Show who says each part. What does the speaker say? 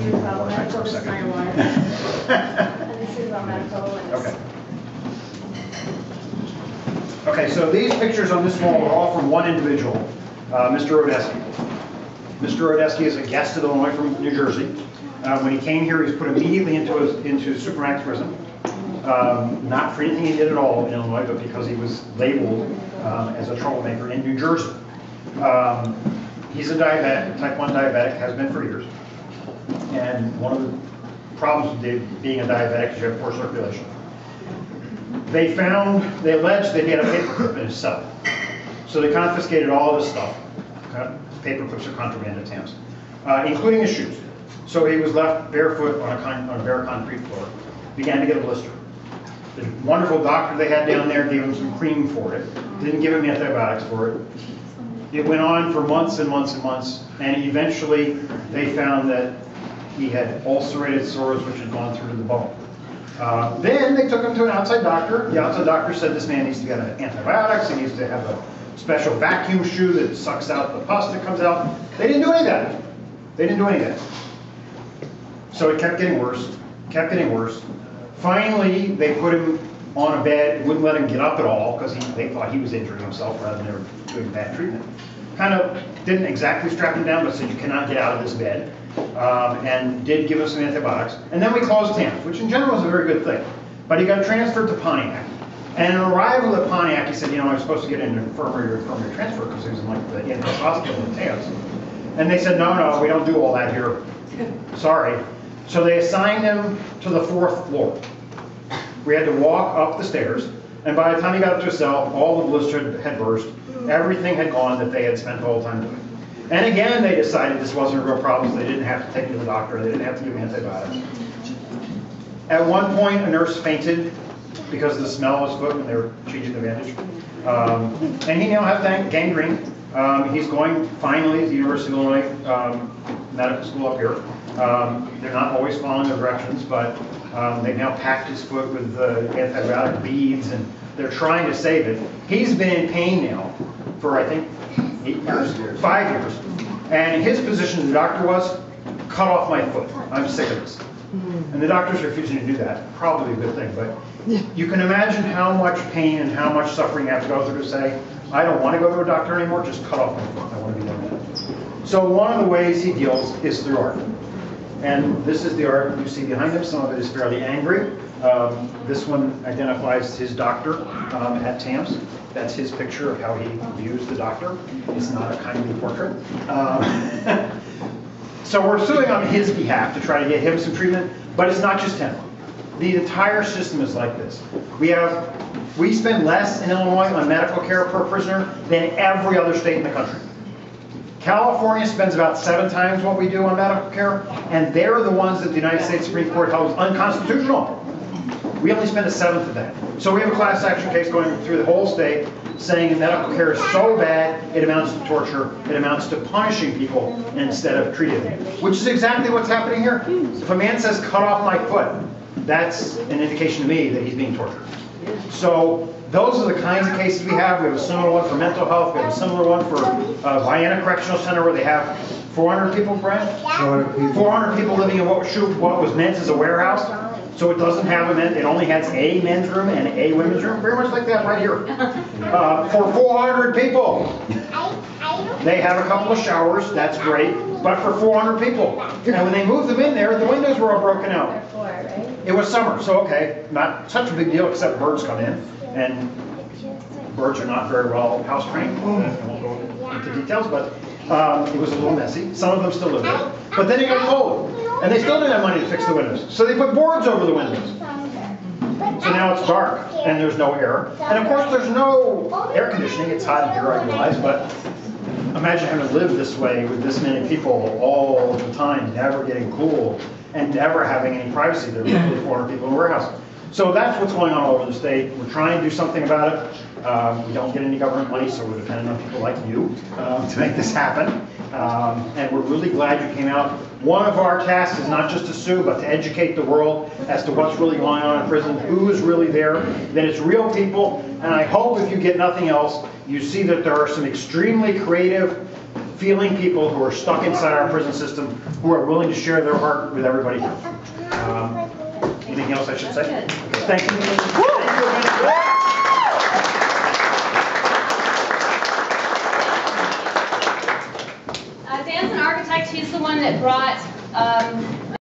Speaker 1: This is about medical, this is my alarm. And this is about medical and
Speaker 2: Okay. Okay, so these pictures on this wall are all from one individual, uh, Mr. Odeski. Mr. Odeski is a guest of Illinois from New Jersey. Uh, When he came here, he was put immediately into, a- into Supermax prison. Um, Not for anything he did at all in Illinois, but because he was labeled um, as a troublemaker in New Jersey. Um, He's a diabetic, type 1 diabetic, has been for years. And one of the problems with being a diabetic is you have poor circulation. They found, they alleged that he had a paperclip in his cell. So they confiscated all of his stuff. Paperclips are contraband at uh, including his shoes. So he was left barefoot on a, con- on a bare concrete floor. Began to get a blister. The wonderful doctor they had down there gave him some cream for it. Didn't give him antibiotics for it. It went on for months and months and months, and eventually they found that he had ulcerated sores which had gone through to the bone. Uh, Then they took him to an outside doctor. The outside doctor said this man needs to get antibiotics, he needs to have a special vacuum shoe that sucks out the pus that comes out. They didn't do any of that. They didn't do any of that. So it kept getting worse, kept getting worse. Finally, they put him on a bed, wouldn't let him get up at all because they thought he was injuring himself rather than doing bad treatment. Kind of didn't exactly strap him down, but said you cannot get out of this bed. Um, and did give him some antibiotics. And then we closed Tamms, which in general is a very good thing. But he got transferred to Pontiac. And on arrival at Pontiac, he said, you know, I'm supposed to get into infirmary or infirmary transfer because he was in like the in-house hospital in Tamms. And they said, no, no, we don't do all that here. Sorry. So they assigned him to the fourth floor. We had to walk up the stairs, and by the time he got to his cell, all the blister had burst. Everything had gone that they had spent the time doing. And again, they decided this wasn't a real problem, so they didn't have to take him to the doctor, they didn't have to give him antibiotics. At one point, a nurse fainted because the smell his foot when they were changing the bandage. Um, and he now has gangrene. Um, he's going finally to the University of Illinois um, Medical School up here. Um, they're not always following the directions, but um, they've now packed his foot with uh, antibiotic beads and they're trying to save it. He's been in pain now for, I think, eight years, five years. And his position, the doctor was, cut off my foot. I'm sick of this. And the doctor's refusing to do that. Probably a good thing, but you can imagine how much pain and how much suffering you have to go through to say, I don't want to go to a doctor anymore, just cut off my foot. I want to be done with it. So one of the ways he deals is through art. And this is the art you see behind him. Some of it is fairly angry. Um, this one identifies his doctor um, at Tamms. That's his picture of how he views the doctor. It's not a kindly portrait. Um, so we're suing on his behalf to try to get him some treatment, but it's not just him. The entire system is like this. We have, we spend less in Illinois on medical care per prisoner than every other state in the country. California spends about seven times what we do on medical care, and they're the ones that the United States Supreme Court held unconstitutional. We only spend a seventh of that. So we have a class action case going through the whole state saying medical care is so bad, it amounts to torture, it amounts to punishing people instead of treating them, which is exactly what's happening here. If a man says, cut off my foot, that's an indication to me that he's being tortured. So those are the kinds of cases we have. We have a similar one for mental health. We have a similar one for uh, Vienna Correctional Center where they have 400 people, Brent? 400 people living in what was, what was meant as a warehouse. So it doesn't have a men, it only has a men's room and a women's room, very much like that right here. Uh, for 400 people. They have a couple of showers, that's great, but for 400 people. And when they moved them in there, the windows were all broken out.
Speaker 1: Four, right?
Speaker 2: It was summer, so okay, not such a big deal, except birds come in, and birds are not very well house trained. I won't go into details, but um, it was a little messy. Some of them still live there. But then it got cold, and they still didn't have money to fix the windows. So they put boards over the windows. So now it's dark, and there's no air. And of course, there's no air conditioning. It's hot in here, I realize, but imagine having to live this way with this many people all the time, never getting cool, and never having any privacy. There were really 400 people in a warehouse. So that's what's going on all over the state. We're trying to do something about it. Um, we don't get any government money, so we're dependent on people like you um, to make this happen. Um, and we're really glad you came out. One of our tasks is not just to sue, but to educate the world as to what's really going on in prison, who is really there, that it's real people. And I hope if you get nothing else, you see that there are some extremely creative feeling people who are stuck inside our prison system, who are willing to share their heart with everybody. Um, Anything else I should say? Thank you.